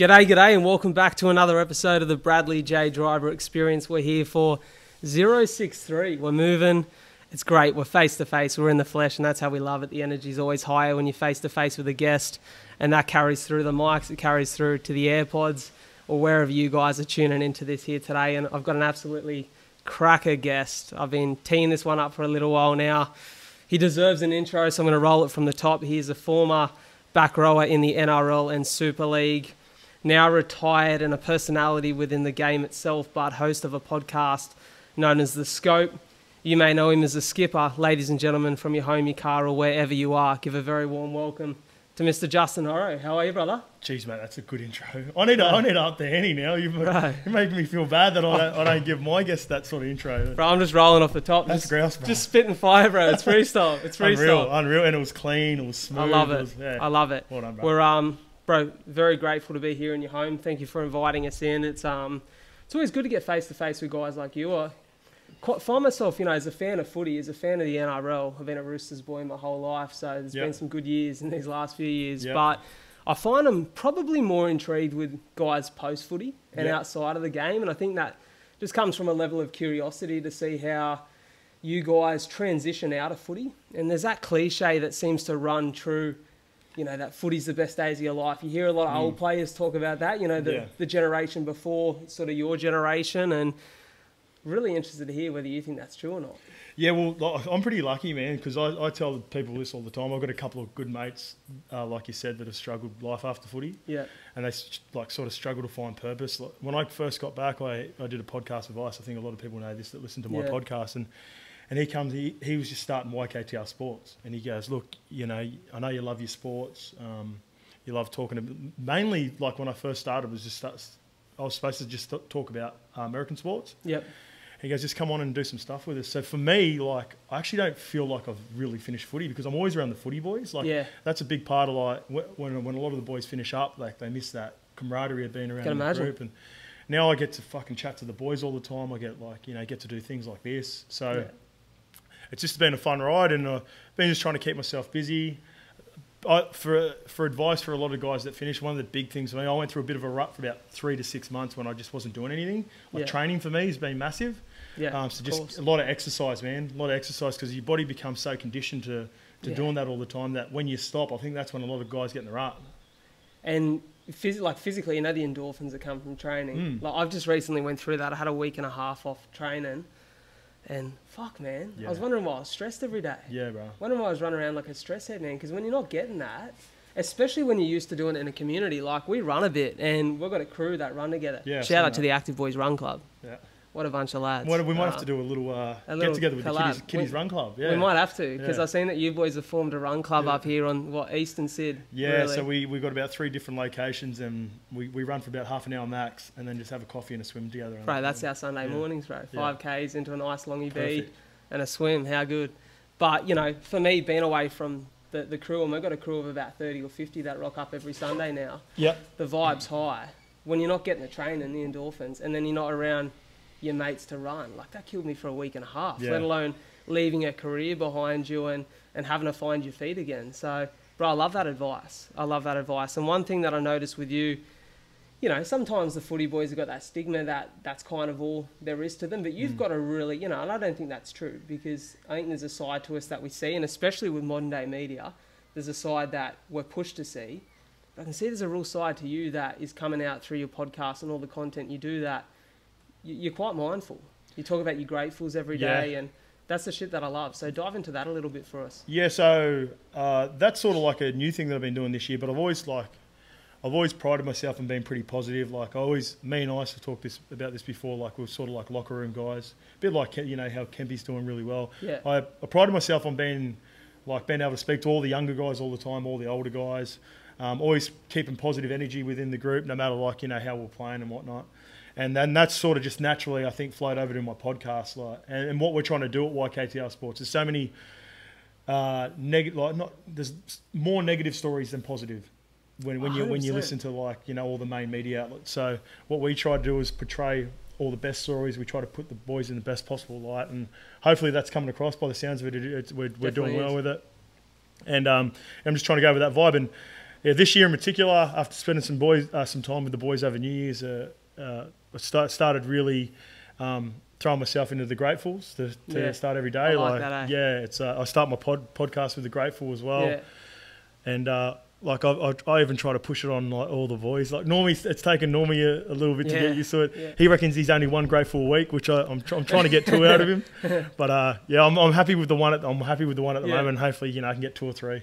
G'day, g'day, and welcome back to another episode of the Bradley J Driver Experience. We're here for 063. We're moving. It's great. We're face to face. We're in the flesh, and that's how we love it. The energy's always higher when you're face to face with a guest, and that carries through the mics. It carries through to the AirPods or wherever you guys are tuning into this here today. And I've got an absolutely cracker guest. I've been teeing this one up for a little while now. He deserves an intro, so I'm going to roll it from the top. He is a former back rower in the NRL and Super League now retired and a personality within the game itself, but host of a podcast known as The Scope. You may know him as the skipper. Ladies and gentlemen, from your home, your car, or wherever you are, give a very warm welcome to Mr. Justin Horo. How are you, brother? Jeez, mate, that's a good intro. I need to, I need to up the ante now. You've, Right. You're making me feel bad that I don't, I don't give my guests that sort of intro. Bro, I'm just rolling off the top. That's just, grouse, bro. Just spitting fire, bro. It's freestyle. It's unreal, freestyle. unreal, and it was clean. It was smooth. I love it. was- yeah. I love it. Well done, bro. We're um, bro, very grateful to be here in your home. Thank you for inviting us in. It's um, it's always good to get face to face with guys like you. I quite find myself, you know, as a fan of footy, as a fan of the NRL. I've been a Roosters boy my whole life, so there's Yep. been some good years in these last few years. Yep. But I find I'm probably more intrigued with guys post footy and Yep. outside of the game, and I think that just comes from a level of curiosity to see how you guys transition out of footy. And there's that cliche that seems to run true. You know, that footy's the best days of your life. You hear a lot of old players talk about that, you know, the, Mm. Yeah. the generation before sort of your generation. And really interested to hear whether you think that's true or not. Yeah, well, I'm pretty lucky, man, because I, I tell people this all the time. I've got a couple of good mates, uh, like you said, that have struggled life after footy, Yeah. and they like sort of struggle to find purpose. Like, when I first got back, I, I did a podcast with Ice. I think a lot of people know this that listen to my Yeah. podcast, and and he comes, he, he was just starting YKTR Sports, and he goes, look, you know, I know you love your sports, um, you love talking about mainly like when I first started was just start, I was supposed to just talk about uh, American sports. Yep. He goes, just come on and do some stuff with us. So for me, like, I actually don't feel like I've really finished footy because I'm always around the footy boys. Like, Yeah. that's a big part of like when when a lot of the boys finish up, like they miss that camaraderie of being around Can the imagine. group. And now I get to fucking chat to the boys all the time. I get like you know get to do things like this. So Yeah. It's just been a fun ride, and I've been just trying to keep myself busy. I, for for advice for a lot of guys that finish, one of the big things for me, I went through a bit of a rut for about three to six months when I just wasn't doing anything. Like Yeah. training for me has been massive. Yeah. Um, so just course. a lot of exercise, man. A lot of exercise because your body becomes so conditioned to, to Yeah. doing that all the time that when you stop, I think that's when a lot of guys get in the rut. and phys- like physically, you know the endorphins that come from training. Mm. Like I've just recently went through that. I had a week and a half off training, and fuck, man, I was wondering why I was stressed every day. Yeah, bro. Wondering why I was running around like a stress head, man. Because when you're not getting that, especially when you're used to doing it in a community, like we run a bit, and we've got a crew that run together. Yeah, Shout out to the Active Boys Run Club. Yeah. What a bunch of lads. What, we might Uh, have to do a little, uh, a little get together with the collab. kiddies, kiddies We- Run Club. Yeah. We might have to because Yeah. I've seen that you boys have formed a run club Yeah. up here on what Eastern Sid. Yeah, really. so we, we've got about three different locations and we, we run for about half an hour max and then just have a coffee and a swim together. Bro, that's our Sunday mornings, bro. Yeah. Five Ks into a nice longy B Perfect. and a swim. How good. But, you know, for me, being away from the, the crew, and we've got a crew of about 30 or 50 that rock up every Sunday now, Yep. the vibe's high. When you're not getting the training, the endorphins, and then you're not around your mates to run, like that killed me for a week and a half, Yeah. let alone leaving a career behind you and, and having to find your feet again. So, bro, I love that advice. I love that advice. And one thing that I noticed with you, you know, sometimes the footy boys have got that stigma that that's kind of all there is to them. But Mm. you've got a really, you know, and I don't think that's true because I think there's a side to us that we see, and especially with modern day media, there's a side that we're pushed to see. But I can see there's a real side to you that is coming out through your podcast and all the content you do that you're quite mindful. You talk about your gratefuls every day, Yeah. and that's the shit that I love. So dive into that a little bit for us. Yeah, so uh, that's sort of like a new thing that I've been doing this year, but I've always like, I've always prided myself on being pretty positive. Like I always, me and Ice have talked this about this before. Like we're sort of like locker room guys, a bit like you know how Kempy's doing really well. Yeah. I, I prided myself on being like being able to speak to all the younger guys all the time, all the older guys. Um, always keeping positive energy within the group, no matter like you know how we're playing and whatnot. And then that's sort of just naturally, I think, flowed over to my podcast. Like, and, and what we're trying to do at YKTR Sports. There's so many uh, negative, like not there's more negative stories than positive when, when you when you listen to like you know all the main media outlets. So what we try to do is portray all the best stories. We try to put the boys in the best possible light, and hopefully that's coming across. By the sounds of it, it it's, we're, we're doing well is. with it. And um, I'm just trying to go with that vibe. And yeah, this year in particular, after spending some boys uh, some time with the boys over New Year's, uh, uh, start, started really um, throwing myself into the gratefuls to, to Yeah. start every day. I like that, eh? yeah, it's uh, I start my pod, podcast with the grateful as well, yeah. and uh, like I, I, I even try to push it on like all the boys. Like normally, it's taken Normie a, a little bit to Yeah, get used to it. He reckons he's only one grateful a week, which I, I'm, tr- I'm trying to get two out of him. But uh, yeah, I'm, I'm happy with the one. At, I'm happy with the one at the moment. Hopefully, you know, I can get two or three.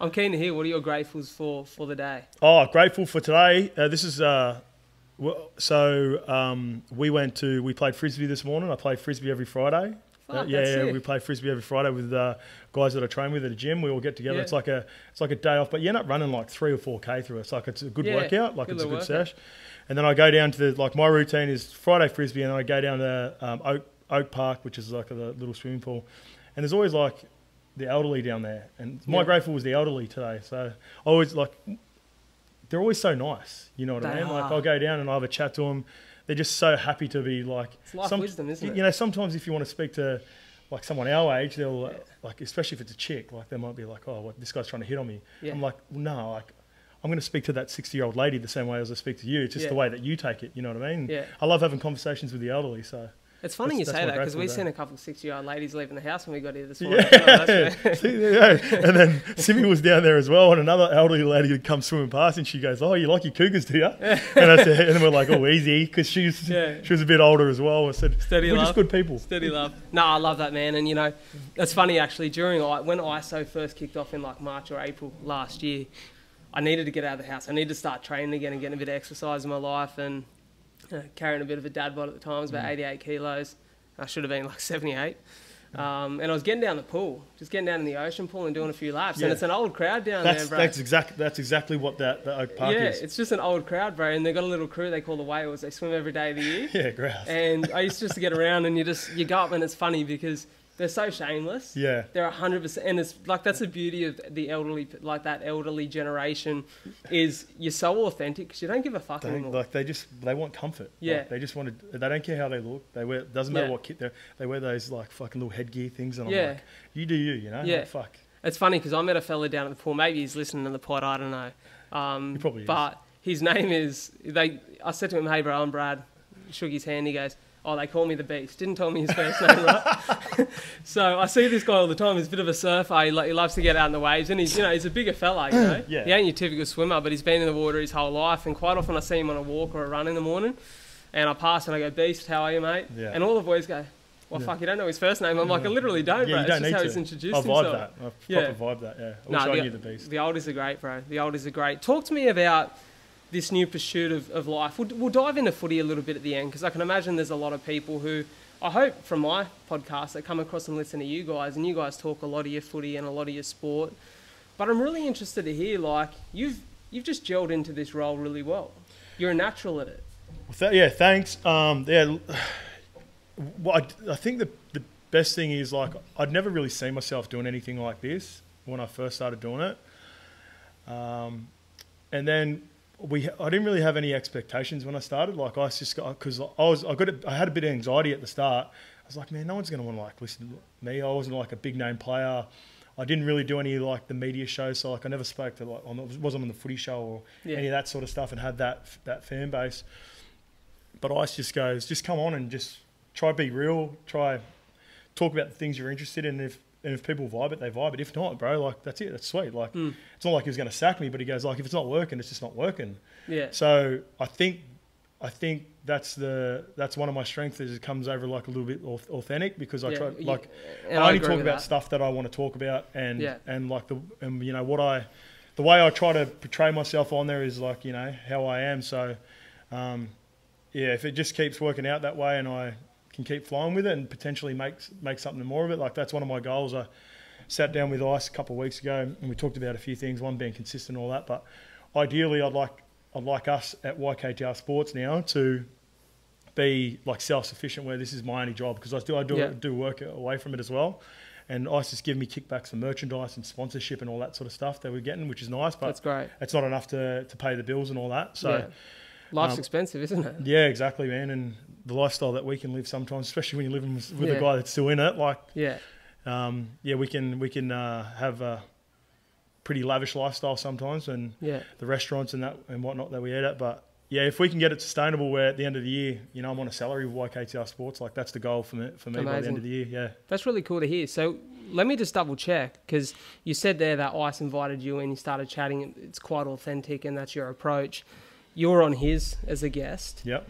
I'm keen to hear what are your gratefuls for for the day. Oh, grateful for today. Uh, this is uh, well, so um, we went to we played frisbee this morning. I play frisbee every Friday. Uh, yeah, yeah, we play frisbee every Friday with uh, guys that I train with at a gym. We all get together. Yeah. It's like a it's like a day off, but you end up running like three or four k through it. It's like it's a good Yeah, workout, like good it's a good workout. sesh. And then I go down to the like my routine is Friday frisbee, and then I go down to um, Oak Oak Park, which is like a little swimming pool, and there's always like the elderly down there. And my Yeah. grateful was the elderly today. So I always like they're always so nice. You know what I They mean? Like. I'll go down and I have a chat to them. They're just so happy to be like. It's life wisdom, isn't it? You know, sometimes if you want to speak to like someone our age, they'll uh, like, especially if it's a chick, like they might be like, "Oh, what, this guy's trying to hit on me." Yeah. I'm like, well, "No, like." I'm going to speak to that 60 year old lady the same way as I speak to you. It's just Yeah. the way that you take it. You know what I mean? Yeah. I love having conversations with the elderly. So It's funny That's- you that's say that because we've seen a couple of six-year-old ladies leaving the house when we got here this morning. Yeah. Oh. Yeah. And then Simi was down there as well, and another elderly lady would come swimming past, and she goes, "Oh, you like your cougars, do you?" And I said, and we're like, "Oh, easy," because she's Yeah. she was a bit older as well. I said, Steady "We're love. just good people." Steady love. No, I love that man, and you know, it's funny actually. During I- when ISO first kicked off in like March or April last year, I needed to get out of the house. I needed to start training again and getting a bit of exercise in my life, and uh, carrying a bit of a dad bod at the time. I was about Mm. 88 kilos. I should have been like 78. Um, and I was getting down the pool, just getting down in the ocean pool and doing a few laps. Yeah. And it's an old crowd down That's there, bro. that's exactly that's exactly what that, that Oak Park yeah, is. it's just an old crowd, bro. And they've got a little crew they call the Whales. They swim every day of the year. Yeah, grouse. And I used to just to get around and you just you go up and it's funny because they're so shameless. Yeah. They're hundred percent, and it's like that's the beauty of the elderly, like that elderly generation, is you're so authentic because you don't give a fuck anymore. like they just they want comfort. Yeah. Like, they just want to. They don't care how they look. They wear doesn't matter Yeah. what kit they they wear those like fucking little headgear things, and I'm Yeah. like, you do you, you know? Yeah. Like, fuck. It's funny because I met a fella down at the pool. Maybe he's listening to the pod. I don't know. Um, He probably is. But his name is. They. I said to him, "Hey, bro, I'm Brad." Shook his hand. He goes, "Oh, they call me the Beast." Didn't tell me his first name, right? so I see this guy all the time. He's a bit of a surfer. He, he loves to get out in the waves, and he's you know he's a bigger fella. You know, Yeah. he ain't your typical swimmer, but he's been in the water his whole life. And quite often I see him on a walk or a run in the morning, and I pass and I go, "Beast, how are you, mate?" Yeah. And all the boys go. Well, Yeah. fuck, you don't know his first name. I'm like, I literally don't, Yeah, bro. you don't it's need just how to. he's introduced I vibe himself. that. I Yeah. proper vibe that. Yeah. I Nah, the- the beast. The oldies are great, bro. The oldies are great. Talk to me about this new pursuit of, of life. We'll, we'll dive into footy a little bit at the end because I can imagine there's a lot of people who, I hope from my podcast, that come across and listen to you guys, and you guys talk a lot of your footy and a lot of your sport. But I'm really interested to hear, like, you've you've just gelled into this role really well. You're a natural at it. Well, th- yeah, thanks. Um, yeah, well, I, I think the the best thing is like I'd never really seen myself doing anything like this when I first started doing it. Um, and then we I didn't really have any expectations when I started. Like I just because I was I got a, I had a bit of anxiety at the start. I was like, man, no one's going to want to like listen to me. I wasn't like a big name player. I didn't really do any like the media shows, so like I never spoke to like on, wasn't on the footy show or Yeah. any of that sort of stuff, and had that that fan base. But Ice just goes, just come on and just try to be real, try talk about the things you're interested in. If and if people vibe it, they vibe it. If not, bro, like that's it. That's sweet. Like Mm. it's not like he was going to sack me, but he goes like, if it's not working, it's just not working. Yeah. So I think, I think that's the that's one of my strengths is it comes over like a little bit authentic because I Yeah, try like and I only talk about that. stuff that I want to talk about and Yeah. and like the and you know what I the way I try to portray myself on there is like you know how I am. So um, yeah, if it just keeps working out that way and I can keep flying with it and potentially make make something more of it, like that's one of my goals. I sat down with Ice a couple of weeks ago and we talked about a few things, one being consistent and all that. But ideally, I'd like I'd like us at YKTR Sports now to be like self sufficient where this is my only job because I do I do Yeah. do work away from it as well. And Ice just give me kickbacks for merchandise and sponsorship and all that sort of stuff that we're getting, which is nice, but That's great. it's not enough to, to pay the bills and all that. So yeah. Life's um, expensive, isn't it? yeah, exactly, man. And the lifestyle that we can live sometimes, especially when you're living with, with Yeah. a guy that's still in it, like Yeah. um, yeah, we can we can uh, have a pretty lavish lifestyle sometimes, and Yeah. the restaurants and that and whatnot that we eat at. But yeah, if we can get it sustainable, where at the end of the year, you know, I'm on a salary with YKTR Sports, like that's the goal for me for me by the end of the year. Yeah. That's really cool to hear. So let me just double check because you said there that Ice invited you and you started chatting. It's quite authentic and that's your approach. You're on his as a guest. Yep.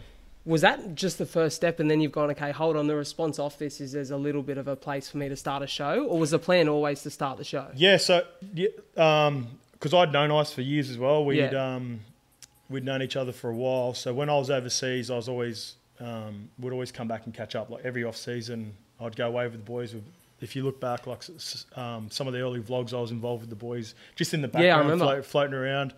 Was that just the first step and then you've gone, okay, hold on, the response off this is there's a little bit of a place for me to start a show? Or was the plan always to start the show? Yeah, so yeah, um, because I'd known Ice for years as well. We'd Yeah. um, we'd known each other for a while. So when I was overseas, I was always um, would always come back and catch up. Like every off season, I'd go away with the boys. With, if you look back, like um, some of the early vlogs, I was involved with the boys, just in the background, remember. float, floating around.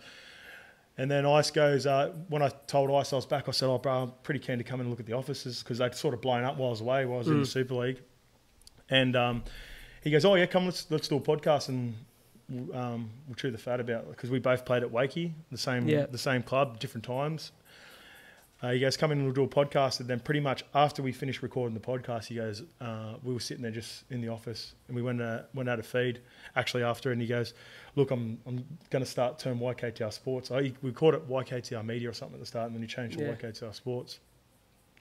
And then Ice goes, uh, when I told Ice I was back, I said, oh, bro, I'm pretty keen to come and look at the offices because they'd sort of blown up while I was away, while I was in the Mm. Super League. And um, he goes, oh, yeah, come, let's, let's do a podcast and um, we'll chew the fat about because we both played at Wakey, the same, Yeah. the same club, different times. Uh, he goes, come in and we'll do a podcast. And then pretty much after we finished recording the podcast, he goes, uh, we were sitting there just in the office and we went, uh, went out of feed actually after. And he goes, look, I'm, I'm going to start term YKTR Sports. I, we called it YKTR Media or something at the start and then he changed to Yeah. YKTR Sports.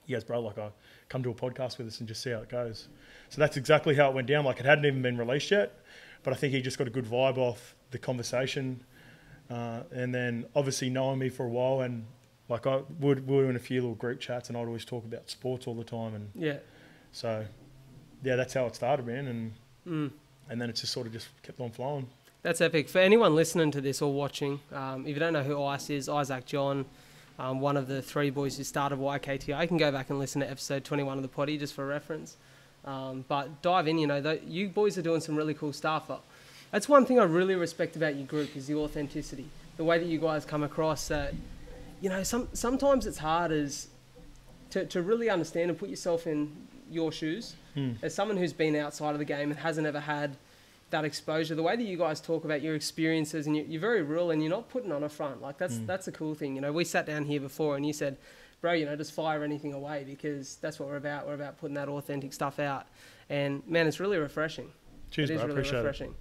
He goes, bro, like I come to a podcast with us and just see how it goes. So that's exactly how it went down. Like it hadn't even been released yet, but I think he just got a good vibe off the conversation. Uh, and then obviously knowing me for a while and like I would we were in a few little group chats and I'd always talk about sports all the time and Yeah. so yeah that's how it started man and Mm. and then it just sort of just kept on flowing That's epic. For anyone listening to this or watching, um, if you don't know who Ice is, Isaac John, um, one of the three boys who started YKTR, you can go back and listen to episode 21 of the potty just for reference. Um, but dive in, you know, th- you boys are doing some really cool stuff. Uh, That's one thing I really respect about your group is the authenticity, the way that you guys come across. That you know, some sometimes it's hard as to, to really understand and put yourself in your shoes Hmm. as someone who's been outside of the game and hasn't ever had that exposure, the way that you guys talk about your experiences and you, you're very real and you're not putting on a front. Like that's Mm. that's a cool thing. You know, we sat down here before and you said, "Bro, you know, just fire anything away because that's what we're about. We're about putting that authentic stuff out." And man, it's really refreshing. cheers it is bro really appreciate refreshing.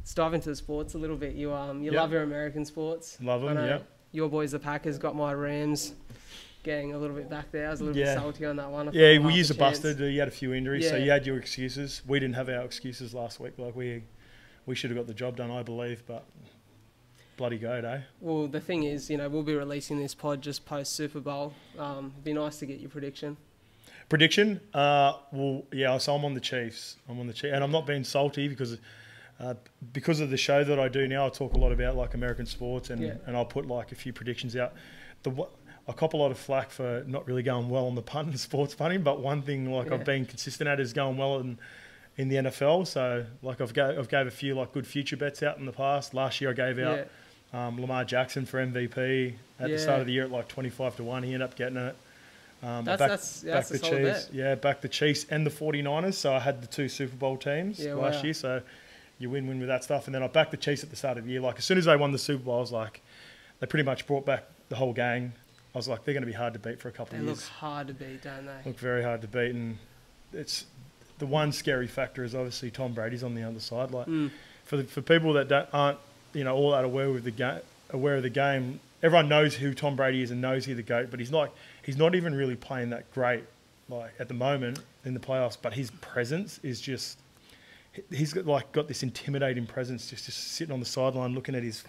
Let's dive into the sports a little bit. You um, you Yeah. love your American sports. love them yeah Your boys, the Packers, got my Rams getting a little bit back there. I was a little Yeah. bit salty on that one. I yeah we used a busted you had a few injuries so you had your excuses we didn't have our excuses last week like we we should have got the job done I believe but bloody goat eh Well, the thing is, you know, we'll be releasing this pod just post Super Bowl. Um, it'd be nice to get your prediction. Prediction? Uh, well, yeah. So I'm on the Chiefs. I'm on the Chiefs, and I'm not being salty because uh, because of the show that I do now. I talk a lot about like American sports, and Yeah. and I'll put like a few predictions out. The I cop a lot of flack for not really going well on the punt and sports punting, but one thing like Yeah. I've been consistent at is going well in in the NFL. So like I've gave, I've gave a few like good future bets out in the past. Last year I gave out Yeah, um, Lamar Jackson for MVP at the start of the year at like 25 to 1. He ended up getting it. Um, That's- back, that's- yeah, back the Chiefs. bet. Yeah, back the Chiefs and the 49ers. So I had the two Super Bowl teams Yeah, last wow. year. So you win win with that stuff. And then I backed the Chiefs at the start of the year. Like as soon as they won the Super Bowl, I was like, they pretty much brought back the whole gang. I was like, they're going to be hard to beat for a couple they of years. They look hard to beat, don't they? Look very hard to beat. And it's the one scary factor is obviously Tom Brady's on the other side. Like Mm. for the, for people that don't, aren't you know all that aware with the game, aware of the game, everyone knows who Tom Brady is and knows he's the goat. But he's not he's not even really playing that great like at the moment in the playoffs. But his presence is just he's got like got this intimidating presence, just just sitting on the sideline looking at his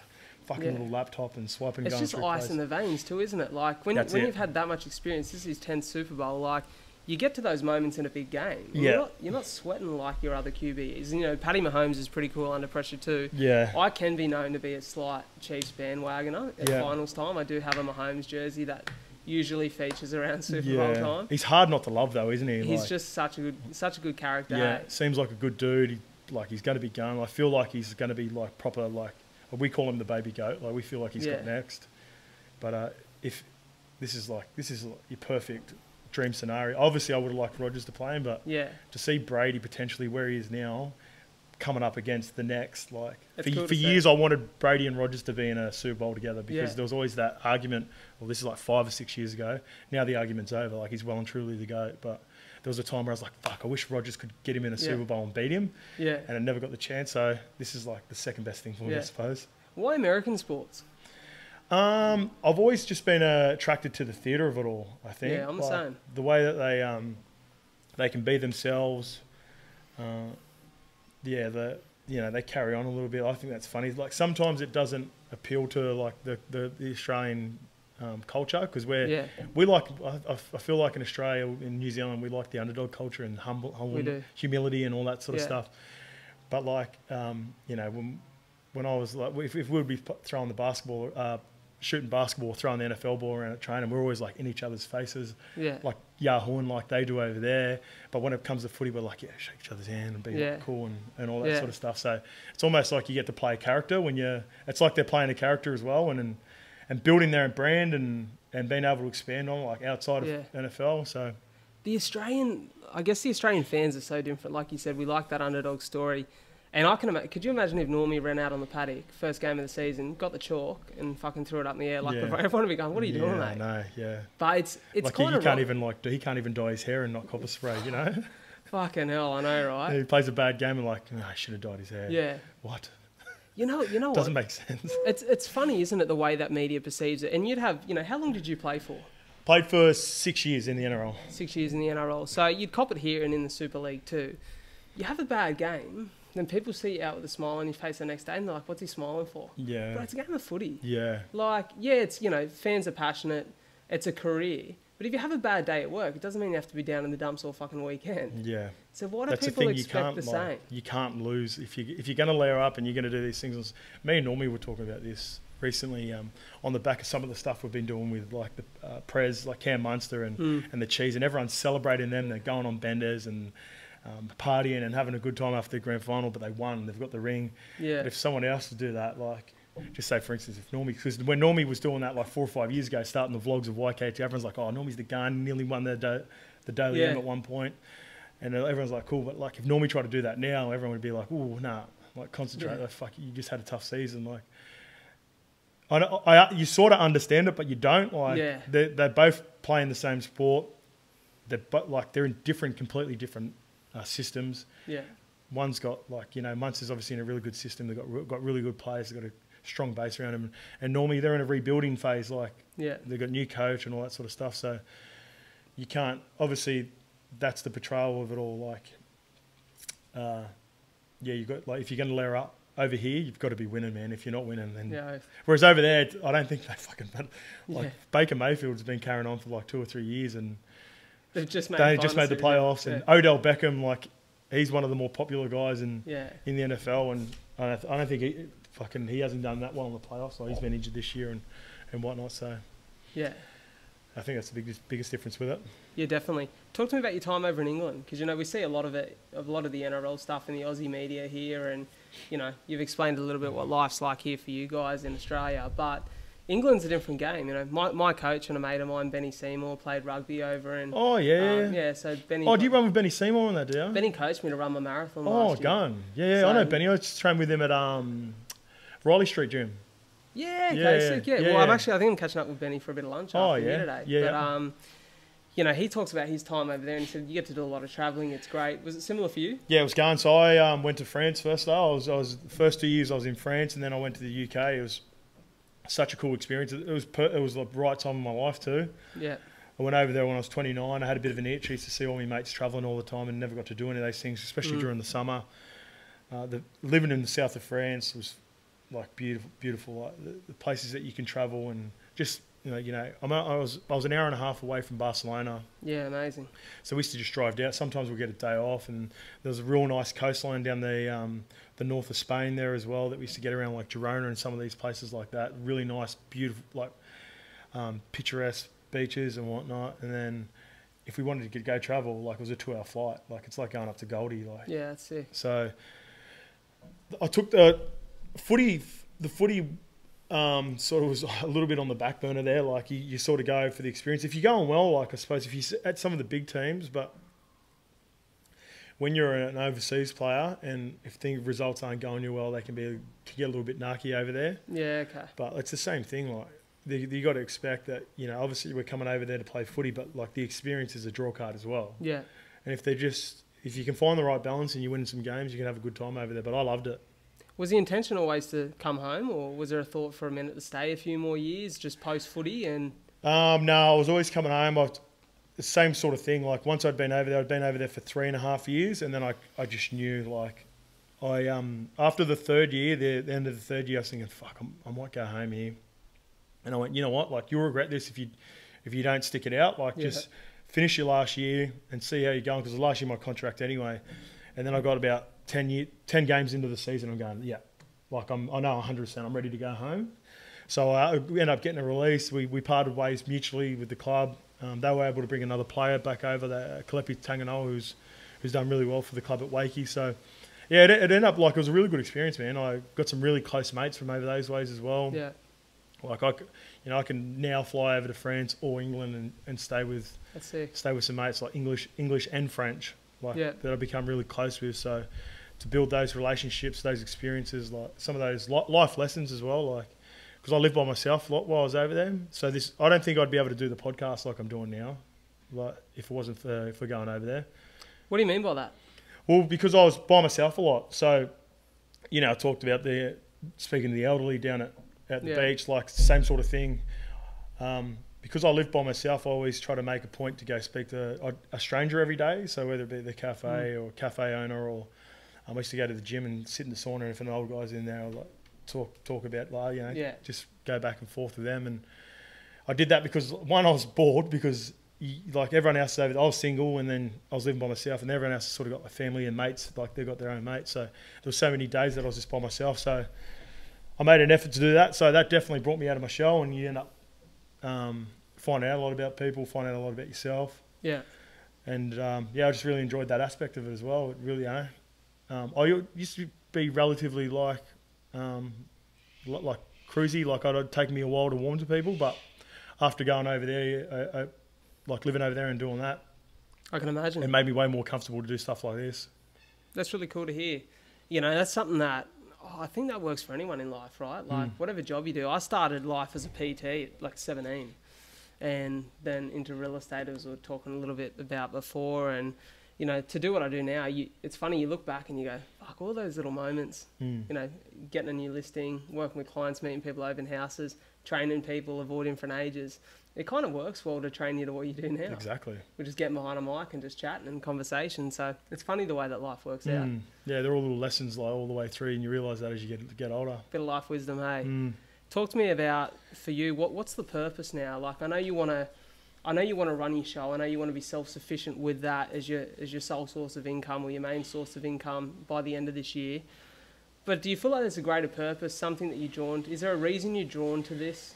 fucking Yeah. little laptop and swiping. It's just ice plays. in the veins too, isn't it? Like when, That's when it. you've had that much experience, this is his 10th Super Bowl, like you get to those moments in a big game. Yeah. You're not, you're not sweating like your other QBs. You know, Patty Mahomes is pretty cool under pressure too. yeah. I can be known to be a slight Chiefs bandwagoner at Yeah. finals time. I do have a Mahomes jersey that usually features around Super Bowl time. He's hard not to love though, isn't he? He's Like- just such a good, such a good character. Yeah, eh? seems like a good dude. He, like he's going to be going. I feel like he's going to be like proper like we call him the baby goat. Like we feel like he's got next. But uh, if this is like this is like your perfect dream scenario. Obviously, I would have liked Rodgers to play him, but Yeah, to see Brady potentially where he is now, coming up against the next like for, cool for years, I wanted Brady and Rodgers to be in a Super Bowl together because Yeah. there was always that argument. Well, this is like five or six years ago. Now the argument's over. Like he's well and truly the goat, but there was a time where I was like, fuck, I wish Rodgers could get him in a Yeah. Super Bowl and beat him, Yeah. and I never got the chance. So this is like the second best thing for me, I suppose. Why American sports? Um, I've always just been uh, attracted to the theatre of it all. I think. Yeah, I'm the same. The way that they um, they can be themselves. Uh, yeah, the you know they carry on a little bit. I think that's funny. Like sometimes it doesn't appeal to like the the, the Australian um, culture because we're Yeah. we like. I, I feel like in Australia, in New Zealand, we like the underdog culture and humble, humble humility and all that sort of stuff. But like, um, you know, when when I was like, if, if we would be throwing the basketball, uh, shooting basketball, throwing the NFL ball around at training, we're always like in each other's faces, Yeah. like yahooing like they do over there. But when it comes to footy, we're like, yeah, shake each other's hand and be Yeah. cool and, and all that Yeah. sort of stuff. So it's almost like you get to play a character when you're. It's like they're playing a character as well, and and, and building their own brand and and being able to expand on it, like outside of Yeah. NFL. So the Australian, I guess the Australian fans are so different. Like you said, we like that underdog story. And I can imagine, could you imagine if Normie ran out on the paddock, first game of the season, got the chalk and fucking threw it up in the air? Like, Yeah. everyone would be going, what are you yeah, doing, I mate? know, yeah. But it's, it's like he, kind he of can't even like he can't even dye his hair and not copper spray. You know, fucking hell, I know, right? he plays a bad game and like, oh, I should have dyed his hair. Yeah. What? You know, you know what? Doesn't make sense. It's, it's funny, isn't it, the way that media perceives it? And you'd have, you know, how long did you play for? Played for six years in the NRL. six years in the NRL. So you'd cop it here and in the Super League too. You have a bad game, then people see you out with a smile on your face the next day and they're like, what's he smiling for? Yeah. But it's a game of footy. Yeah. Like, yeah, it's, you know, fans are passionate, it's a career. But if you have a bad day at work, it doesn't mean you have to be down in the dumps all fucking weekend. Yeah. So why do That's the people thing. You expect can't the like, same? you can't lose if you if you're going to layer up and you're going to do these things. Me and Normie were talking about this recently um, on the back of some of the stuff we've been doing with like the uh, Prez, like Cam Munster and Mm. and the cheese, and everyone's celebrating them. They're going on benders and um, partying and having a good time after the grand final, but they won. They've got the ring. Yeah. But if someone else to do that, like, just say for instance, if Normie, because when Normie was doing that like four or five years ago, starting the vlogs of YKT, everyone's like, oh, Normie's the gun, nearly won the da- the Dally Yeah. M at one point. and everyone's like, cool. But like, if Normie tried to do that now, everyone would be like, oh, nah, like concentrate. Yeah. Like, fuck, you just had a tough season, like. I, I, you sort of understand it, but you don't. Like, Yeah. they're, they're both playing the same sport. They're but like they're in different, completely different uh, systems Yeah. one's got like you know Munster's obviously in a really good system. They've got got really good players. They've got a strong base around them. And normally they're in a rebuilding phase. Like Yeah. they've got new coach and all that sort of stuff. So you can't obviously that's the portrayal of it all. Like uh, yeah, you got like if you're going to layer up over here, you've got to be winning, man. If you're not winning, then Yeah. whereas over there, I don't think they fucking. But like Yeah. Baker Mayfield's been carrying on for like two or three years and. They've just made They the just made the playoffs, and Odell Beckham, like he's one of the more popular guys in Yeah. in the NFL, and I don't, I don't think he fucking he hasn't done that well in the playoffs. Like he's been injured this year and and whatnot. So Yeah. I think that's the biggest biggest difference with it. Yeah, definitely. Talk to me about your time over in England, because you know we see a lot of it, a lot of the NRL stuff in the Aussie media here, and you know you've explained a little bit what life's like here for you guys in Australia, but England's a different game. You know, my, my coach and a mate of mine, Benny Seymour, played rugby over in. Oh yeah, um, yeah. So Benny. Oh, do you run with Benny Seymour on that, do you? Benny coached me to run my marathon. oh, gun. Yeah, yeah, I know Benny. I just trained with him at um, Riley Street Gym. Yeah, okay, Yeah, sick, yeah. yeah, Well, I'm actually, I think I'm catching up with Benny for a bit of lunch Oh, after yeah. today. Yeah, but, um, you know, he talks about his time over there and he said, you get to do a lot of travelling, it's great. Was it similar for you? Yeah, it was going. So I um, went to France first. Though. I was, I was the first two years I was in France, and then I went to the UK. It was such a cool experience. It was per, it was the right time of my life too. Yeah, I went over there when I was 29. I had a bit of an itch. I used to see all my mates travelling all the time and never got to do any of those things, especially Mm. during the summer. Uh, the, living in the south of France was like beautiful, beautiful. Like the, the places that you can travel and just you know, you know, I'm, I was I was an hour and a half away from Barcelona, yeah, amazing. so we used to just drive down. Sometimes we'll get a day off, and there was a real nice coastline down the um, the north of Spain there as well that we used to get around, like Girona and some of these places like that. Really nice, beautiful, like um, picturesque beaches and whatnot. And then if we wanted to go travel, like it was a two-hour flight. Like it's like going up to Goldie. Like Yeah, that's sick. so, I took the footy. The footy um, sort of was a little bit on the back burner there. Like you, you sort of go for the experience. If you're going well, like I suppose if you at some of the big teams, but when you're an overseas player and if the results aren't going you well, they can be can get a little bit narky over there. Yeah, okay. But it's the same thing. Like the, you got to expect that you know. Obviously, we're coming over there to play footy, but like the experience is a draw card as well. Yeah, and if they're just if you can find the right balance and you win some games, you can have a good time over there. But I loved it. Was the intention always to come home, or was there a thought for a minute to stay a few more years, just post footy? And Um, no, I was always coming home. I, the same sort of thing. Like once I'd been over there, I'd been over there for three and a half years, and then I, I just knew like, I um after the third year, the, the end of the third year, I was thinking, fuck, I'm, I might go home here. And I went, you know what? Like you'll regret this if you if you don't stick it out. Like Yeah. just finish your last year and see how you're going because the last year my contract anyway. And then I got about 10, year, 10 games into the season. I'm going, yeah, like I'm, I know 100% I'm ready to go home. So I ended up getting a release. We, we parted ways mutually with the club. Um, they were able to bring another player back over, the Kelepi Tanginoa, who's who's done really well for the club at Wakey. So yeah, it, it ended up like it was a really good experience, man. I got some really close mates from over those ways as well. yeah, Like I, you know, I can now fly over to France or England and, and stay with stay with some mates like English, English and French, like Yeah. that I've become really close with. So to build those relationships, those experiences, like some of those li- life lessons as well, like because I lived by myself a lot while I was over there. So this, I don't think I'd be able to do the podcast like I'm doing now, like if it wasn't for for going over there. What do you mean by that? Well, because I was by myself a lot. So, you know, I talked about the speaking to the elderly down at, at the Yeah. beach, like same sort of thing. Um, because I live by myself, I always try to make a point to go speak to a, a stranger every day. So whether it be the cafe or cafe owner, or um, I used to go to the gym and sit in the sauna, and if an old guy's in there, I'll like talk talk about, like, you know, Yeah. just go back and forth with them. And I did that because one, I was bored because like everyone else over I was single and then I was living by myself, and everyone else sort of got their family and mates, like they've got their own mates. So there was so many days that I was just by myself. So I made an effort to do that. So that definitely brought me out of my shell, and you end up um, finding out a lot about people, finding out a lot about yourself, Yeah, and um, yeah, I just really enjoyed that aspect of it as well. It really, you know, um, I used to be relatively like um, like cruisy, like it'd take me a while to warm to people, but after going over there, I, I, like living over there and doing that, I can imagine. it made me way more comfortable to do stuff like this. That's really cool to hear. You know, that's something that oh, I think that works for anyone in life, right? Like Mm. whatever job you do. I started life as a PT at like 17, and then into real estate as we were talking a little bit about before. And you know, to do what I do now, you, it's funny. You look back and you go, "Fuck!" All those little moments. Mm. You know, getting a new listing, working with clients, meeting people, open houses, training people, avoiding from ages. It kind of works well to train you to what you do now, Exactly. which just getting behind a mic and just chatting and conversation. So it's funny the way that life works out. Mm. Yeah, they're all little lessons like all the way through, and you realise that as you get get older. Bit of life wisdom, hey. Mm. Talk to me about for you. What what's the purpose now? Like I know you want to, I know you want to run your show. I know you want to be self sufficient with that as your as your sole source of income or your main source of income by the end of this year. But do you feel like there's a greater purpose, something that you're drawn? To? Is there a reason you're drawn to this?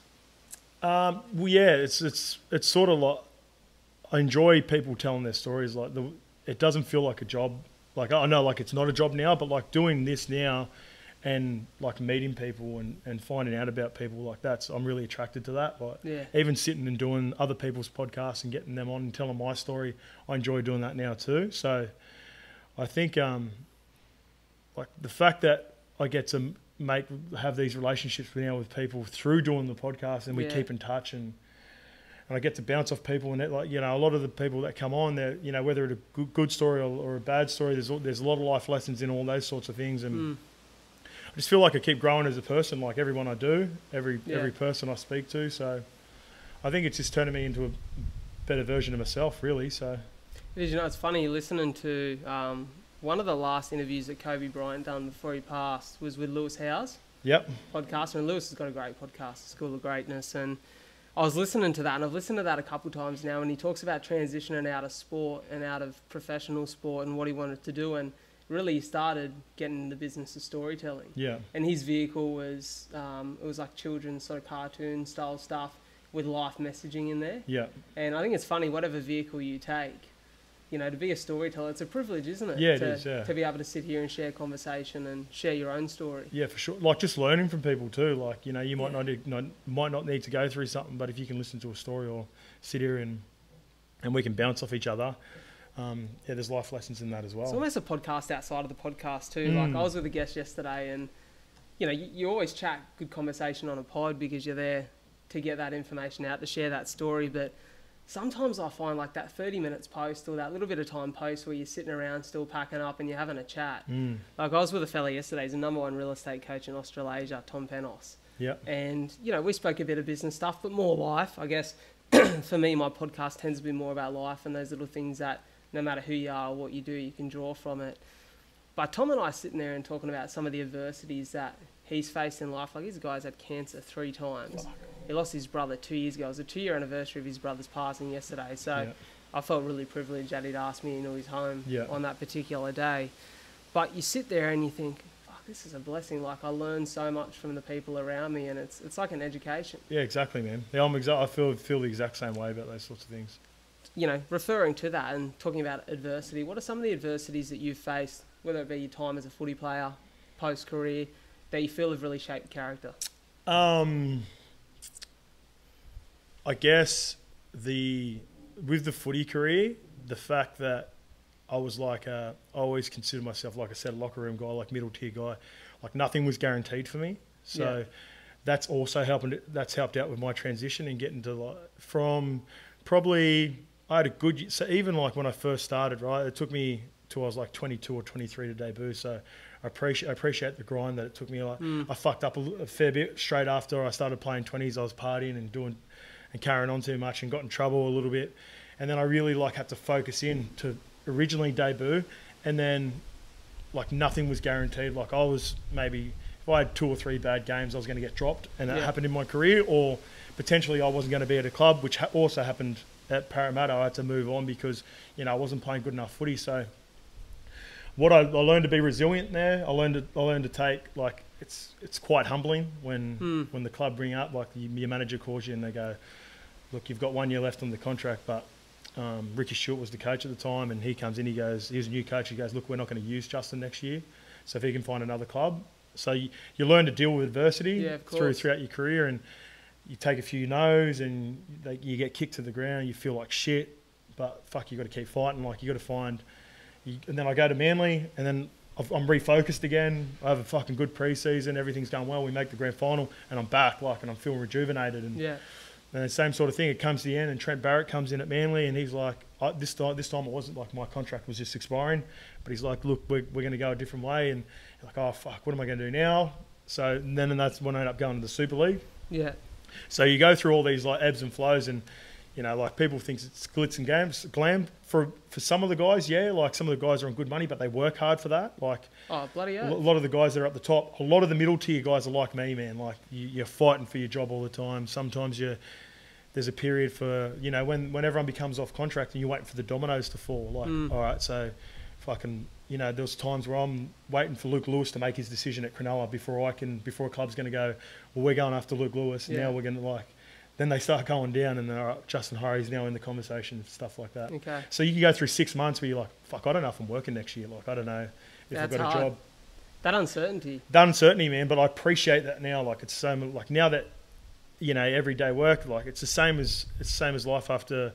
Um, well, yeah, it's it's it's sort of like I enjoy people telling their stories. Like the, it doesn't feel like a job. Like I know, like it's not a job now, but like doing this now, and like meeting people and, and finding out about people like that's I'm really attracted to that. Like Yeah, even sitting and doing other people's podcasts and getting them on and telling my story, I enjoy doing that now too. So I think um, like the fact that I get to make have these relationships now with people through doing the podcast and we Yeah. keep in touch and and I get to bounce off people and it, like you know a lot of the people that come on they're you know whether it's a good, good story or, or a bad story there's there's a lot of life lessons in all those sorts of things and Mm. I just feel like I keep growing as a person like everyone I do every Yeah. every person I speak to so I think it's just turning me into a better version of myself really so Did you know it's funny listening to um, one of the last interviews that Kobe Bryant done before he passed was with Lewis Howes. yep podcaster, and Lewis has got a great podcast, School of Greatness, and I was listening to that, and I've listened to that a couple times now, and he talks about transitioning out of sport and out of professional sport and what he wanted to do, and really started getting in the business of storytelling, yeah and his vehicle was um, it was like children's sort of cartoon style stuff with life messaging in there, yeah and I think it's funny whatever vehicle you take. You know, to be a storyteller, it's a privilege, isn't it? Yeah, it to, is, yeah. To be able to sit here and share conversation and share your own story. Yeah, for sure. Like just learning from people too. Like you know, you might Yeah. not, need, not might not need to go through something, but if you can listen to a story or sit here and and we can bounce off each other, um, yeah, there's life lessons in that as well. It's almost a podcast outside of the podcast too. Mm. Like I was with a guest yesterday, and you know, you, you always chat good conversation on a pod because you're there to get that information out, to share that story. But sometimes I find like that 30 minutes post or that little bit of time post where you're sitting around still packing up and you're having a chat. Mm. Like I was with a fella yesterday, he's a number one real estate coach in Australasia, Tom Panos. Yeah. And, you know, we spoke a bit of business stuff, but more life. I guess for me, my podcast tends to be more about life and those little things that no matter who you are or what you do, you can draw from it. But Tom and I sitting there and talking about some of the adversities that he's faced in life. Like his guy's had cancer three times. He lost his brother two years ago. It was a two year anniversary of his brother's passing yesterday. So Yeah. I felt really privileged that he'd asked me into his home Yeah. on that particular day. But you sit there and you think, fuck, this is a blessing. Like I learned so much from the people around me and it's, it's like an education. Yeah, exactly, man. Yeah, I'm exa- I feel feel the exact same way about those sorts of things. You know, referring to that and talking about adversity, what are some of the adversities that you've faced, whether it be your time as a footy player, post career, that you feel have really shaped character? Um, I guess the with the footy career, the fact that I was like a, I always considered myself like I said, a locker room guy, like middle tier guy. Like nothing was guaranteed for me, so Yeah. that's also helping. That's helped out with my transition and getting to like from probably I had a good. y- So even like when I first started, right, it took me till I was like 22 or 23 to debut. So I appreciate I appreciate the grind that it took me. Like mm. I fucked up a fair bit straight after I started playing 20s. I was partying and doing and carrying on too much and got in trouble a little bit. And then I really like had to focus in to originally debut, and then like nothing was guaranteed. Like I was maybe if I had two or three bad games, I was going to get dropped, and that Yeah. happened in my career, or potentially I wasn't going to be at a club, which ha- also happened at Parramatta. I had to move on because you know I wasn't playing good enough footy. So what I, I learned to be resilient there. I learned to I learned to take like it's it's quite humbling when Hmm. when the club bring up like you- your manager calls you and they go, look, you've got one year left on the contract, but um, Ricky Stuart was the coach at the time, and he comes in. He goes, he's a new coach. He goes, look, we're not going to use Justin next year, so if he can find another club. So you, you learn to deal with adversity Yeah, through throughout your career, and you take a few no's, and like, you get kicked to the ground. You feel like shit, but fuck, you got to keep fighting. Like you got to find. You, and then I go to Manly, and then I've- I'm refocused again. I have a fucking good preseason. Everything's going well. We make the grand final, and I'm back, like, and I'm feeling rejuvenated. And Yeah. and the same sort of thing. It comes to the end, and Trent Barrett comes in at Manly, and he's like, I, "This time, this time it wasn't like my contract was just expiring, but he's like, look, we're, we're going to go a different way." And like, "Oh fuck, what am I going to do now?" So and then and that's when I ended up going to the Super League. Yeah. So you go through all these like ebbs and flows, and you know, like people think it's glitz and games, glam. For for some of the guys, yeah, like some of the guys are on good money, but they work hard for that. Like Oh, bloody a lot of the guys that are up the top, a lot of the middle tier guys are like me, man. Like you, you're fighting for your job all the time. Sometimes you there's a period for you know when when everyone becomes off contract and you're waiting for the dominoes to fall. Like Mm. all right, so fucking you know there's times where I'm waiting for Luke Lewis to make his decision at Cronulla before I can before a club's going to go. Well, we're going after Luke Lewis. Yeah. Now we're going to like. Then they start going down, and they're, Justin Horo's now in the conversation, stuff like that. Okay. So you can go through six months where you're like, "Fuck, I don't know if I'm working next year. Like, I don't know if I've That's got a job." That uncertainty. That uncertainty, man. But I appreciate that now. Like it's so like now that you know everyday work. Like it's the same as it's the same as life after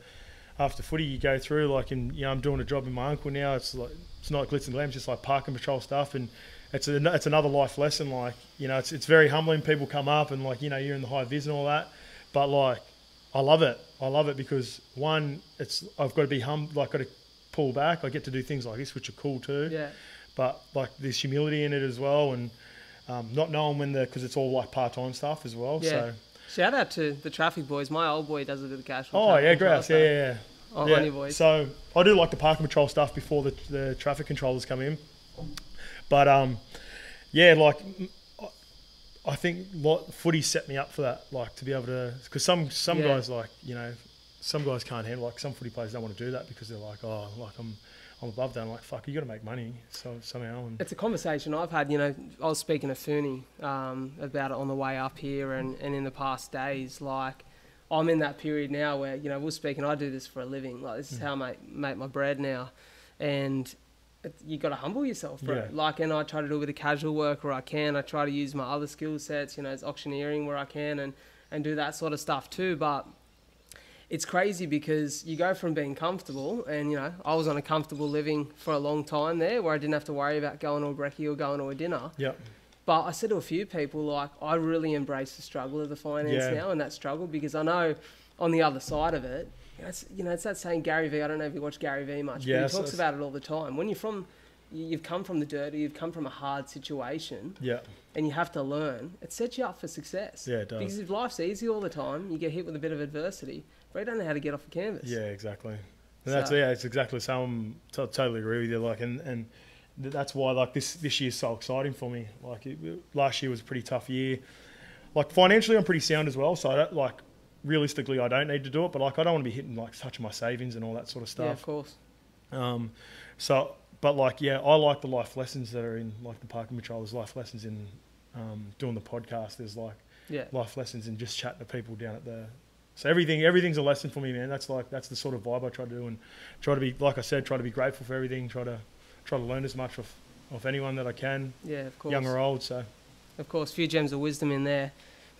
after footy. You go through like and you know I'm doing a job with my uncle now. It's like it's not glitz and glam. It's just like parking patrol stuff and. It's, a, it's another life lesson. Like you know, it's it's very humbling. People come up and like you know you're in the high vis and all that, but like I love it. I love it because one, it's I've got to be hum like got to pull back. I get to do things like this, which are cool too Yeah. but like there's humility in it as well, and um, not knowing when the because it's all like part time stuff as well. Yeah. So Shout out to the traffic boys. My old boy does a bit of casual. oh yeah, so- yeah, yeah, yeah. your boys. So I do like the parking patrol stuff before the the traffic controllers come in, but um, yeah, like. I- I think what footy set me up for that, like to be able to, because some some Yeah. guys like you know, some guys can't handle like some footy players don't want to do that because they're like, oh, like I'm I'm above that. I'm like, fuck, you got to make money so somehow. And It's a conversation I've had. You know, I was speaking to Fooney um, about it on the way up here, and, and in the past days, like I'm in that period now where you know we're speaking. I do this for a living. Like this is how I make make my bread now, and you got to humble yourself, bro. Yeah. Like, and I try to do a bit of casual work where I can. I try to use my other skill sets. You know, it's auctioneering where I can, and and do that sort of stuff too. But it's crazy because you go from being comfortable, and you know, I was on a comfortable living for a long time there, where I didn't have to worry about going to a brekkie or going to a dinner. yeah, But I said to a few people, like, I really embrace the struggle of the finance Yeah. now and that struggle because I know on the other side of it, You know, it's, you know, it's that saying Gary Vee. I don't know if you watch Gary Vee much, Yeah, but he talks about it all the time. When you're from, you- you've come from the dirty, you've come from a hard situation, Yeah, and you have to learn. It sets you up for success. yeah, it does. Because if life's easy all the time, you get hit with a bit of adversity, but you don't know how to get off the canvas. Yeah, exactly. And that's yeah, it's exactly so. I'm t- totally agree with you. Like, and and th- that's why like this this year's so exciting for me. Like it, last year was a pretty tough year. Like financially, I'm pretty sound as well. So I don't like realistically, I don't need to do it. But like, I don't want to be hitting like such my savings and all that sort of stuff. Yeah, of course. Um, so, but like, yeah, I like the life lessons that are in like the parking patrol. There's life lessons in um, doing the podcast. There's like Yeah. life lessons in just chatting to people down at the. So everything, everything's a lesson for me, man. That's like that's the sort of vibe I try to do, and try to be, like I said, try to be grateful for everything. Try to try to learn as much of of anyone that I can, Yeah, of course. young or old. So Of course, few gems of wisdom in there.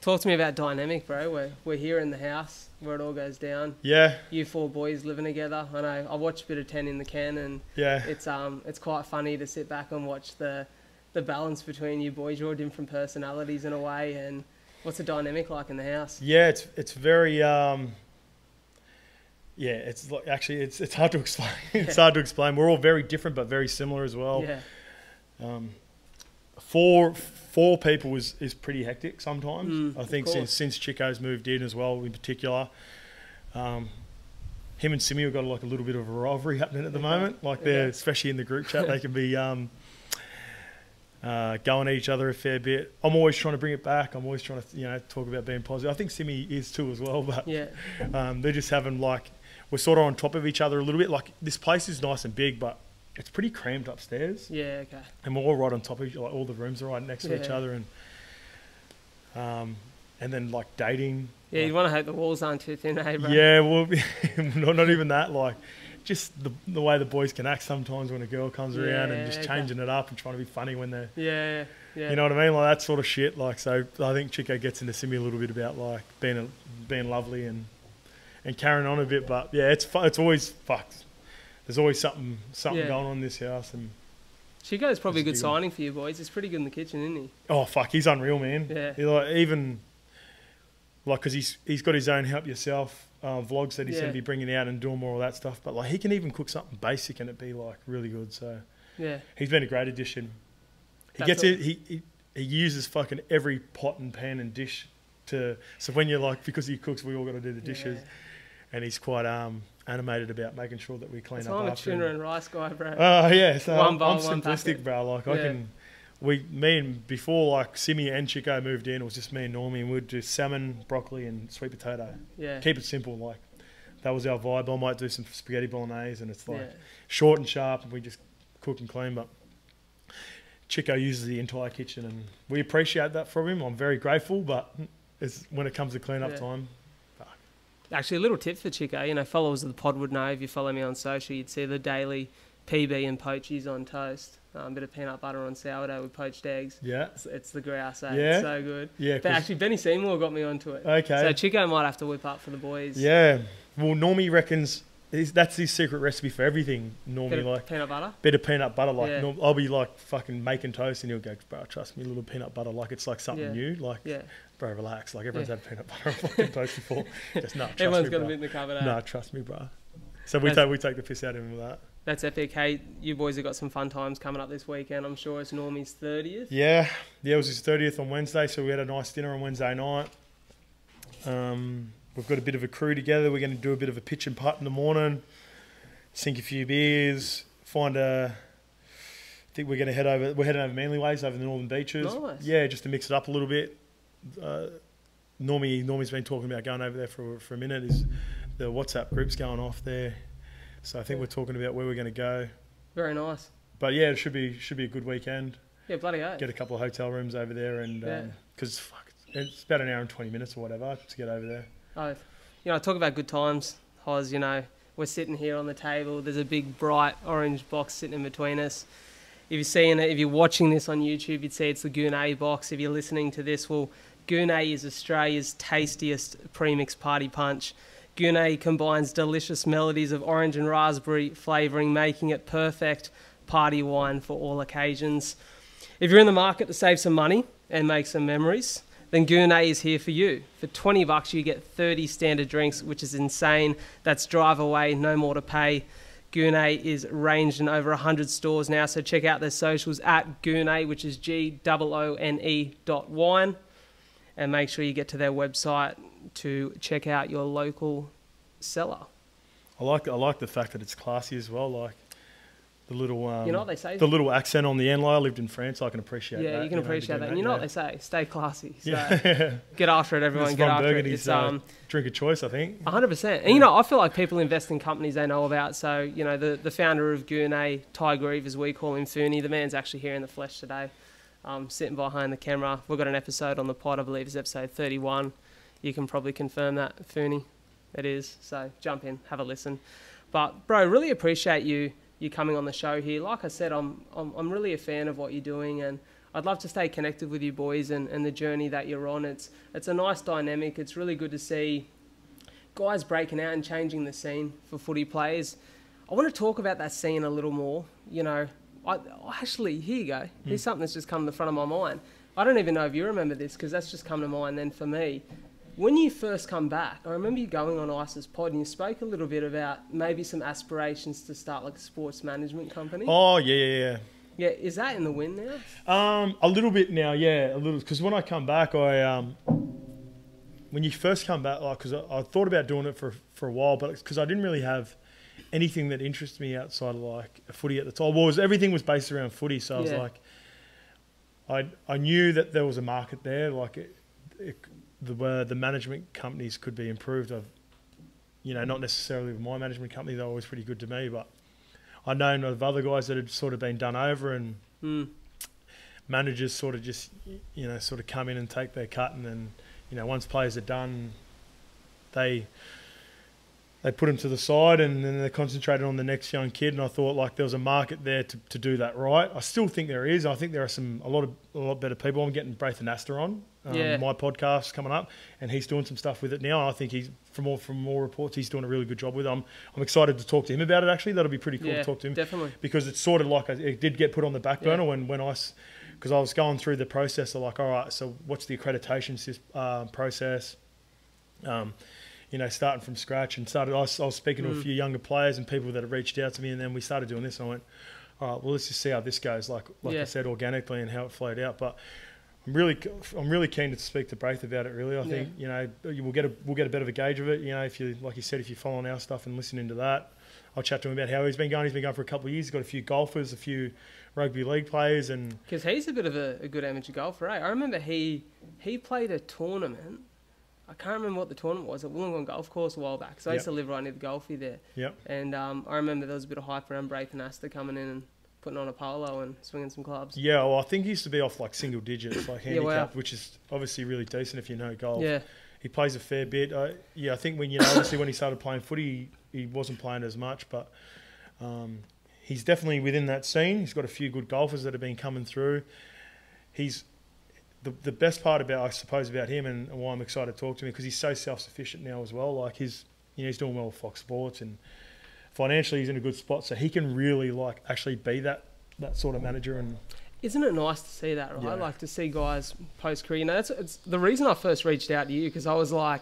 Talk to me about dynamic, bro. We're, we're here in the house where it all goes down. yeah, You four boys living together. I know I watched a bit of Ten in the Can, and yeah, it's um it's quite funny to sit back and watch the the balance between you boys. You're all different personalities in a way, and what's the dynamic like in the house? yeah. It's it's very um, yeah. It's like actually it's it's hard to explain. it's hard to explain. We're all very different, but very similar as well. yeah, Um, four four people is, is pretty hectic sometimes. Mm, I think since since Chico's moved in as well, in particular, um, him and Simi have got like a little bit of a rivalry happening at the Okay. moment. Like they're Okay. especially in the group chat, they can be um, uh, going at each other a fair bit. I'm always trying to bring it back. I'm always trying to you know talk about being positive. I think Simi is too as well, but yeah, um, they're just having like we're sort of on top of each other a little bit. Like this place is nice and big, but it's pretty cramped upstairs yeah. Okay. and we're all right on top of each like all the rooms are right next to each other and um and then like dating Yeah, you want to hope the walls aren't too thin, hey, bro? yeah well not, not even that like just the, the way the boys can act sometimes when a girl comes around and just Yeah, changing it up and trying to be funny when they're yeah, yeah. you know what I mean like that sort of shit like so I think Chico gets into Simi a little bit about like being a, being lovely and and carrying on a bit but yeah it's fu- it's always fucked there's always something something Yeah. going on in this house and Chico's probably a good signing for you boys. He's pretty good in the kitchen, isn't he? Oh fuck, he's unreal, man. Yeah. He, like even like because he's he's got his own help yourself uh, vlogs that he's Yeah. going to be bringing out and doing more of that stuff. But like he can even cook something basic and it be like really good. So Yeah. he's been a great addition. He That's gets it. He, he he uses fucking every pot and pan and dish to. So when you're like because he cooks, we all got to do the dishes, Yeah. and he's quite um animated about making sure that we clean So up I'm a tuna him. and rice guy, bro. Oh yeah, so One I'm, bowl, I'm simplistic, packet. bro. Like I can, we, me and before like Simi and Chico moved in, it was just me and Normie, and we'd do salmon, broccoli, and sweet potato. yeah. Keep it simple, like that was our vibe. I might do some spaghetti bolognese, and it's like yeah. short and sharp, and we just cook and clean. But Chico uses the entire kitchen, and we appreciate that from him. I'm very grateful, but it's, when it comes to clean up Yeah. time, Actually, a little tip for Chico. You know, followers of the pod would know if you follow me on social, you'd see the daily PB and poachies on toast. Um, a bit of peanut butter on sourdough with poached eggs. yeah, It's, it's the grouse, eh? Yeah. It's so good. yeah. But actually, Benny Seymour got me onto it. okay. So Chico might have to whip up for the boys. Yeah. Well, Normie reckons he's, that's his secret recipe for everything. Bit Normie of like peanut butter. bit of peanut butter. Like Yeah. norm- I'll be like fucking making toast, and he'll go, "Bro, trust me, a little peanut butter. Like it's like something Yeah. new. Like, Yeah. bro, relax. Like everyone's had peanut butter on fucking toast before. Just no, trust Everyone's me, got a bro. bit in the cupboard. eh? No, trust me, bro. So we That's- take we take the piss out of him with that. That's epic. Hey, you boys have got some fun times coming up this weekend. I'm sure it's Normie's 30th. Yeah, yeah. It was his thirtieth on Wednesday, so we had a nice dinner on Wednesday night. Um, we've got a bit of a crew together. We're going to do a bit of a pitch and putt in the morning, sink a few beers, find a. I think we're going to head over. We're heading over Manly Ways over the northern beaches. Nice. Yeah, just to mix it up a little bit. Uh, Normie, Normie's been talking about going over there for for a minute. Is the WhatsApp group's going off there, so I think Yeah. we're talking about where we're going to go. Very nice. But yeah, it should be should be a good weekend Yeah, bloody oath. get a couple of hotel rooms over there, and Yeah. Um, because fuck, it's about an hour and twenty minutes or whatever to get over there. Oath. You know, I talk about good times. Hoz, you know, we're sitting here on the table. There's a big bright orange box sitting in between us. If you're seeing it, if you're watching this on YouTube, you'd see it's the Gooné box. If you're listening to this, well, Gooné is Australia's tastiest premix party punch. Gooné combines delicious melodies of orange and raspberry flavouring, making it perfect party wine for all occasions. If you're in the market to save some money and make some memories, then Gooné is here for you. For 20 bucks, you get 30 standard drinks, which is insane. That's drive away, no more to pay. Gooné is ranged in over 100 stores now, so check out their socials at Gooné, which is G O O N E dot wine, and make sure you get to their website to check out your local seller. I like I like the fact that it's classy as well. Like the little um, You know what they say? the little accent on the end. Like I lived in France, I can appreciate yeah, that. you can know, appreciate that. And you know yeah. what they say? Stay classy. So Yeah, get after it, everyone. It's Get after it. It's uh, um, drink of choice, I think. hundred percent. And you know, I feel like people invest in companies they know about. So you know, the the founder of Gooné, Ty Grieve, as we call him, Fooney. The man's actually here in the flesh today, um, sitting behind the camera. We've got an episode on the pod. I believe it's episode thirty-one. You can probably confirm that, Fooney. It is. So jump in, have a listen. But bro, really appreciate you you coming on the show here. Like I said, I'm I'm, I'm really a fan of what you're doing and. I'd love to stay connected with you boys and, and the journey that you're on. It's it's a nice dynamic. It's really good to see guys breaking out and changing the scene for footy players. I want to talk about that scene a little more. You know, I, I actually here you go. Here's hmm. something that's just come to the front of my mind. I don't even know if you remember this because that's just come to mind then for me. When you first come back, I remember you going on ISIS pod and you spoke a little bit about maybe some aspirations to start like a sports management company. Oh yeah, yeah, Yeah, Yeah, is that in the wind now? Um, a little bit now, yeah, a little. Because when I come back, I um, when you first come back, like, because I, I thought about doing it for for a while, but because I didn't really have anything that interested me outside of like footy at the time. Well, was, everything was based around footy, so I was Yeah. like, I I knew that there was a market there. Like it, it, the uh, the management companies could be improved. I've, you know, not necessarily with my management company; they're always pretty good to me, but I known of other guys that had sort of been done over and Mm. managers sort of just you know sort of come in and take their cut and then you know once players are done they they put them to the side and then they're concentrated on the next young kid. And I thought like there was a market there to, to do that right. I still think there is. I think there are some a lot of a lot better people. I'm getting Braith Anasta on um, Yeah. my podcast's coming up and he's doing some stuff with it now. I think he's from all from more reports he's doing a really good job with it. I'm, I'm excited to talk to him about it actually. That'll be pretty cool yeah, to talk to him definitely. because it's sort of like a, it did get put on the back Yeah. burner when when I because I was going through the process of like all right so what's the accreditation uh, process? Um, you know starting from scratch and started I was, I was speaking to Mm. a few younger players and people that have reached out to me and then we started doing this and I went all right well let's just see how this goes like like Yeah. I said organically and how it flowed out but I'm really I'm really keen to speak to Braith about it really I think you know you will get a we'll get a bit of a gauge of it you know if you like you said if you're following our stuff and listening to that I'll chat to him about how he's been going. He's been going for a couple of years. He's got a few golfers, a few rugby league players, and Because he's a bit of a, a good amateur golfer, eh? I remember he he played a tournament. I can't remember what the tournament was at Wollongong Golf Course a while back. So I used to live right near the golfy there. Yep. And um, I remember there was a bit of hype around Braith Anasta coming in and putting on a polo and swinging some clubs. yeah, well, I think he used to be off like single digits, like Yeah, handicap, wow. which is obviously really decent if you know golf. Yeah, He plays a fair bit. Uh, yeah, I think when you know, obviously when he started playing footy, he, he wasn't playing as much, but um, he's definitely within that scene. He's got a few good golfers that have been coming through. He's the the best part about I suppose about him and why I'm excited to talk to him because he's so self sufficient now as well. Like he's you know he's doing well with Fox Sports and financially he's in a good spot, so he can really like actually be that that sort of manager and isn't it nice to see that, right? Yeah. Like to see guys post career. You know, that's it's the reason I first reached out to you because I was like,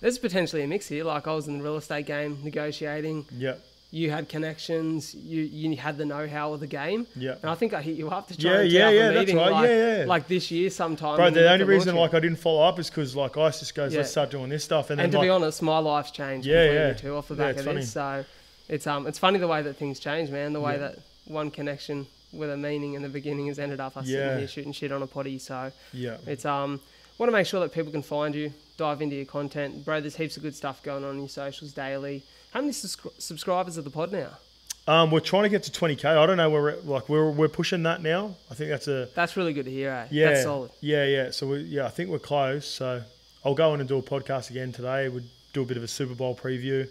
there's potentially a mix here. Like I was in the real estate game negotiating. yeah You had connections. You you had the know how of the game. yeah. And I think I hit you up to try Yeah, and yeah, yeah, a that's meeting right. like, Yeah, yeah. like this year sometime. Bro, the only reason like I didn't follow up is because like ISIS just goes, Yeah. let's start doing this stuff, and and, then to be honest, my life's changed Yeah, completely yeah. too off the back it's of funny. this. So it's um it's funny the way that things change, man. The way Yeah. that one connection with a meaning in the beginning has ended up us Yeah. sitting here shooting shit on a potty. So yeah, it's um want to make sure that people can find you, dive into your content, bro. There's heaps of good stuff going on in your socials daily. How many subscri- subscribers of the pod now? um, we're trying to get to 20k. I don't know where we're like we're we're pushing that now. I think that's a That's really good to hear. Eh? yeah, That's solid. yeah, yeah. So we, yeah, I think we're close. So I'll go in and do a podcast again today. We'll do a bit of a Super Bowl preview.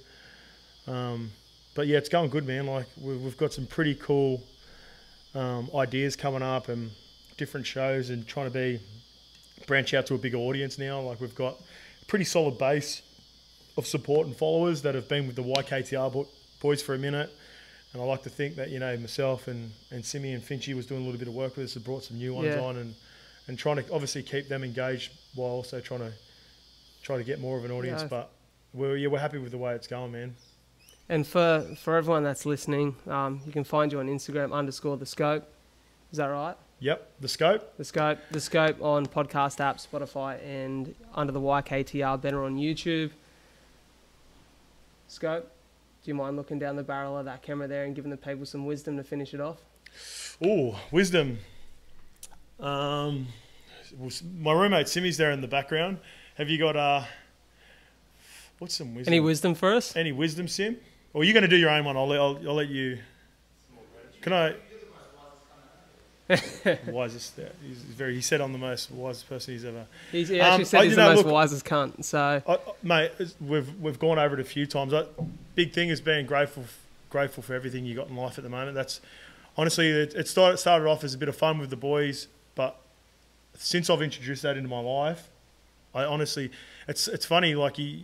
Um, but yeah, it's going good, man. Like we- we've got some pretty cool um, ideas coming up and different shows and trying to be branch out to a bigger audience now. Like we've got a pretty solid base of support and followers that have been with the YKTR boys for a minute. And I like to think that you know myself and and Simi and Finchy was doing a little bit of work with us and brought some new ones Yeah. on and and trying to obviously keep them engaged while also trying to try to get more of an audience. Yeah. But we're yeah, we're happy with the way it's going, man. And for for everyone that's listening, um, you can find you on Instagram underscore the scope. Is that right? Yep, the scope. The scope, the scope on podcast app, Spotify, and under the YKTR banner on YouTube. Scope, do you mind looking down the barrel of that camera there and giving the people some wisdom to finish it off? Ooh, wisdom. Um, my roommate Simi's there in the background. Have you got uh, what's some wisdom? Any wisdom for us? Any wisdom, Sim? Or you're going to do your own one? I'll let, I'll, I'll let you. Can I? wisest. He's very. He said I'm the most wisest person he's ever. He's, he actually Um, said I- he's the know, most look- wisest cunt. So I, I- mate, we've we've gone over it a few times. I, big thing is being grateful grateful for everything you got in life at the moment. That's honestly it, it started started off as a bit of fun with the boys, but since I've introduced that into my life, I honestly it's it's funny. Like you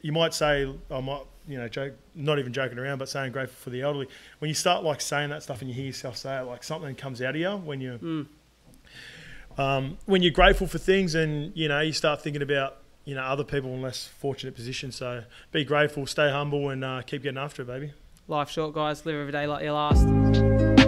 you might say I might you know joke not even joking around, but saying grateful for the elderly. When you start like saying that stuff and you hear yourself say it, like something comes out of you when you. Mm. Um, when you're grateful for things and you know you start thinking about you know other people in less fortunate positions. So be grateful, stay humble, and uh, keep getting after it, baby. life short, guys. Live every day like your last.